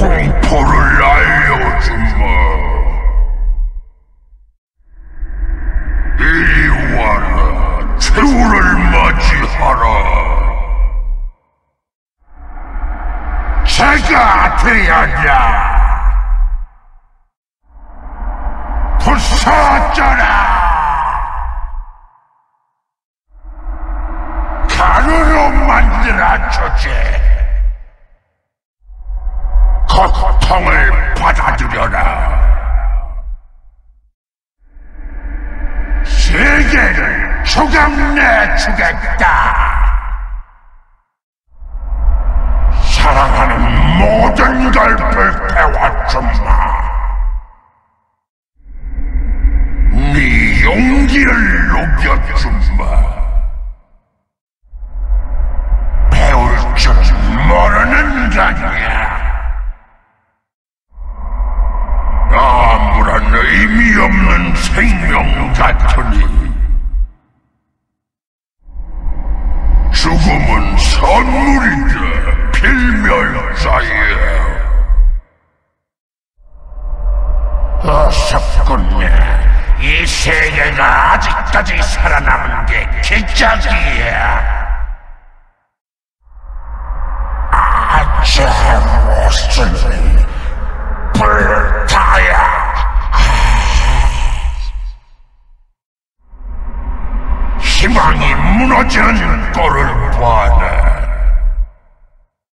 공포를 알려주마. 이리 와라, 최후를 맞이하라. 제가 되었냐? 부서져라! 가루로 만들어 주지! 고통을 받아들여라! 세계를 조각내주겠다! 사랑하는 모든 걸 불태워주마! 네 용기를 녹여주마! 생명 같으니 죽음은 선물이다 필멸자여 어섭군요 이 세계가 아직까지 살아남은 게 기적이야 아차 모습 희망이 무너지는 꼴을 보아라